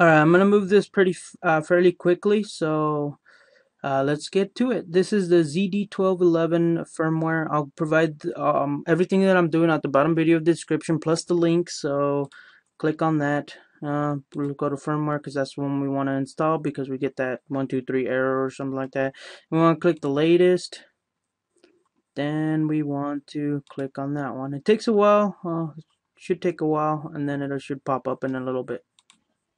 Alright, I'm going to move this pretty uh, fairly quickly, so uh, let's get to it. This is the ZD1211 firmware. I'll provide um, everything that I'm doing at the bottom video description plus the link, so click on that. Uh, we'll go to firmware because that's one we want to install because we get that 123 error or something like that. We want to click the latest. Then we want to click on that one. It takes a while. Should take a while and then it should pop up in a little bit.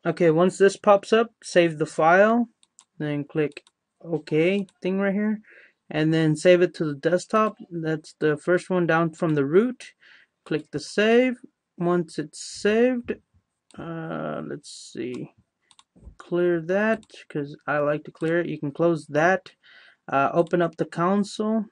Okay, once this pops up, save the file, then click OK thing right here, and then save it to the desktop. That's the first one down from the root. Click the save. Once it's saved, uh, let's see, clear that because I like to clear it. You can close that. Uh, open up the console.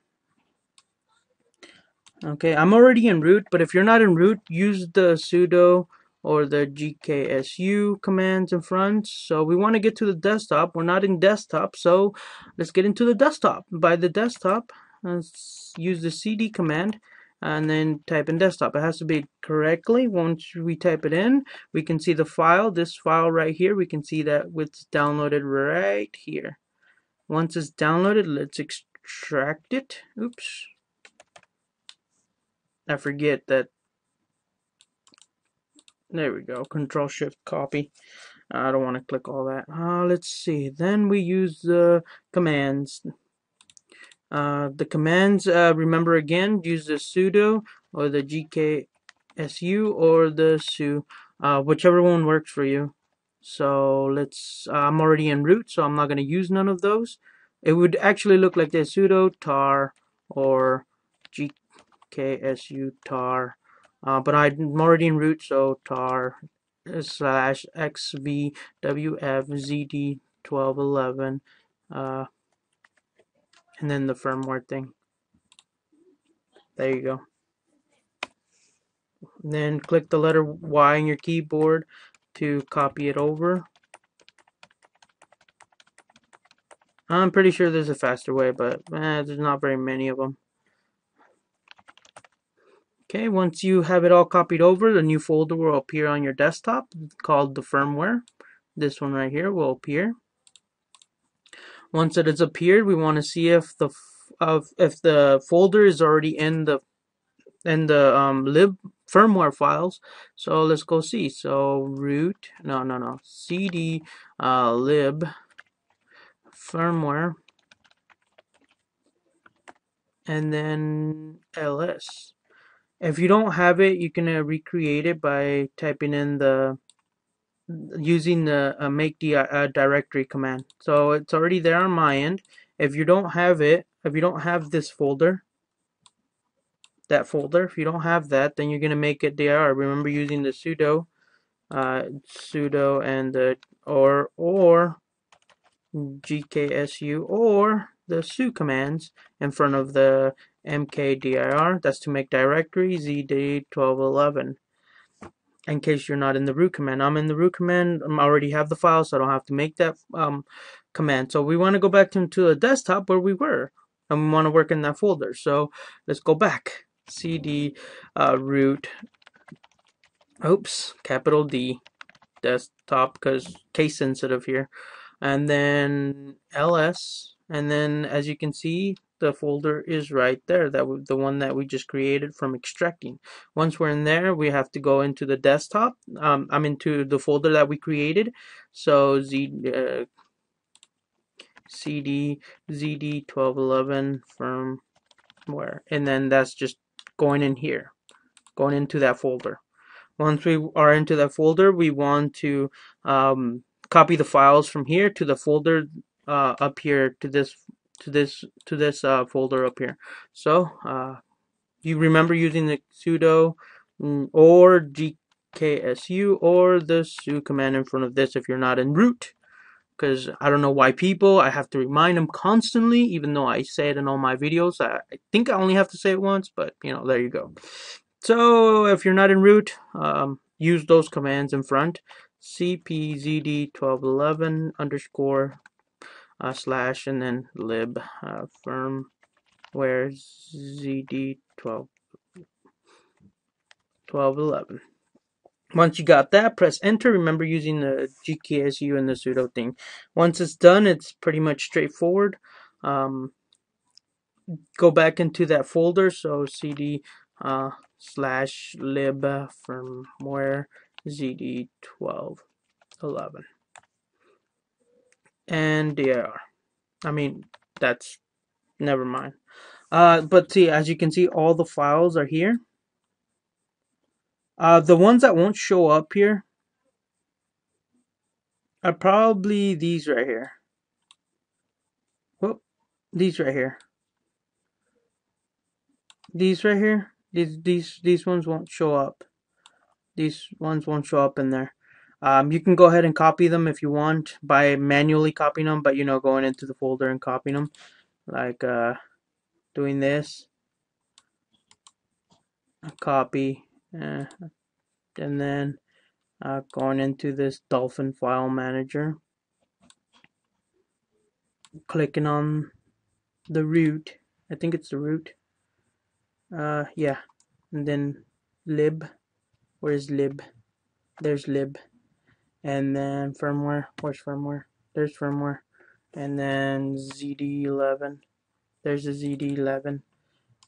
Okay, I'm already in root, but if you're not in root, use the sudo or the gksu commands in front. So we want to get to the desktop. We're not in desktop, so let's get into the desktop. By the desktop, let's use the cd command and then type in desktop. It has to be correctly. Once we type it in, we can see the file, this file right here. We can see that it's downloaded right here. Once it's downloaded, let's extract it. Oops. I forget that there we go. Control Shift Copy. I don't want to click all that. Uh, let's see. Then we use the commands. Uh, the commands, uh, remember again, use the sudo or the gksu or the su, uh, whichever one works for you. So let's, uh, I'm already in root, so I'm not going to use none of those. It would actually look like the sudo tar or gksu tar uh, but I'm already in root, so tar slash xvwfzd1211, uh, and then the firmware thing. There you go. Then click the letter Y on your keyboard to copy it over. I'm pretty sure there's a faster way, but eh, there's not very many of them. Okay, once you have it all copied over, the new folder will appear on your desktop called the firmware. This one right here will appear. Once it has appeared, we want to see if the if the folder is already in the in the um, lib firmware files. So let's go see. So root, no, no, no, cd uh, lib firmware, and then ls. If you don't have it, you can uh, recreate it by typing in the using the uh, make the uh, directory command. So it's already there on my end. If you don't have it, if you don't have this folder, that folder, if you don't have that, then you're gonna make it dir. Remember using the sudo, uh, sudo and the or or gksu or the su commands in front of the mkdir, that's to make directory, zd1211. In case you're not in the root command. I'm in the root command, I already have the file, so I don't have to make that um, command. So we want to go back to, to the desktop where we were, and we want to work in that folder. So let's go back. cd uh, root, oops, capital D, desktop, because case sensitive here. And then ls, and then as you can see, the folder is right there that the one that we just created from extracting. Once we're in there we have to go into the desktop um, I'm into the folder that we created. So z uh, cd zd1211 firmware and then that's just going in here going into that folder. Once we are into that folder we want to um, copy the files from here to the folder uh, up here to this to this to this uh, folder up here. So uh, you remember using the sudo mm, or gksu or the su command in front of this if you're not in root. Because I don't know why people, I have to remind them constantly, even though I say it in all my videos. I, I think I only have to say it once, but you know, there you go. So if you're not in root, um, use those commands in front. Cpzd1211 underscore uh, slash and then lib uh, firmware zd 12 1211 Once you got that, press enter. Remember using the GKSU and the sudo thing. Once it's done, it's pretty much straightforward. Um, go back into that folder. So cd uh, slash lib firmware zd1211. And dir. I mean, that's never mind. Uh, but see, as you can see, all the files are here. Uh, the ones that won't show up here are probably these right here. Whoop, these right here. These right here, these these these ones won't show up. These ones won't show up in there. Um, you can go ahead and copy them if you want by manually copying them, but you know, going into the folder and copying them, like uh, doing this. Copy, uh, and then uh, going into this Dolphin file manager, clicking on the root. I think it's the root. Uh, yeah, and then lib. Where's lib? There's lib, and then firmware. Where's firmware? There's firmware, and then ZD11. There's a ZD11,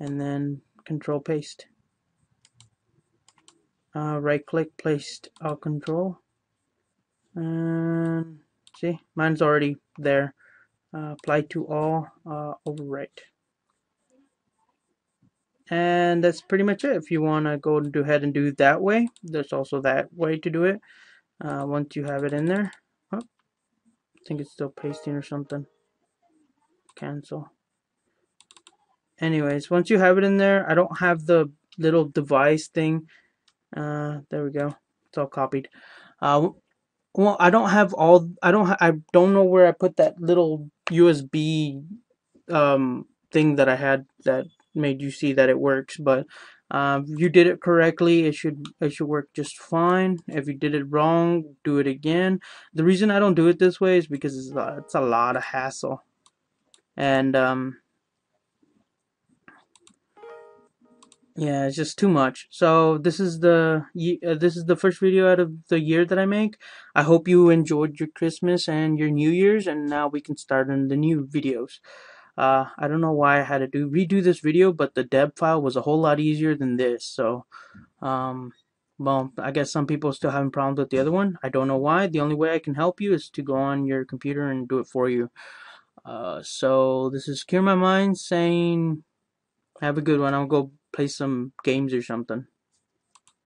and then control paste uh, right click placed all control and see mine's already there uh, apply to all uh, overwrite and that's pretty much it if you want to go ahead and do that way there's also that way to do it uh, once you have it in there oh, I think it's still pasting or something cancel anyways once you have it in there I don't have the little device thing uh, there we go. It's all copied. Uh, well, I don't have all. I don't. I don't know where I put that little USB um thing that I had that made you see that it works. But um, you did it correctly. It should it should work just fine. If you did it wrong, do it again. The reason I don't do it this way is because it's a, it's a lot of hassle, and um, Yeah, it's just too much. So this is the uh, this is the first video out of the year that I make. I hope you enjoyed your Christmas and your New Year's, and now we can start on the new videos. Uh, I don't know why I had to do redo this video, but the deb file was a whole lot easier than this. So, um, well, I guess some people still having problems with the other one. I don't know why. The only way I can help you is to go on your computer and do it for you. Uh, so this is Cure My Mind saying, have a good one. I'll go play some games or something.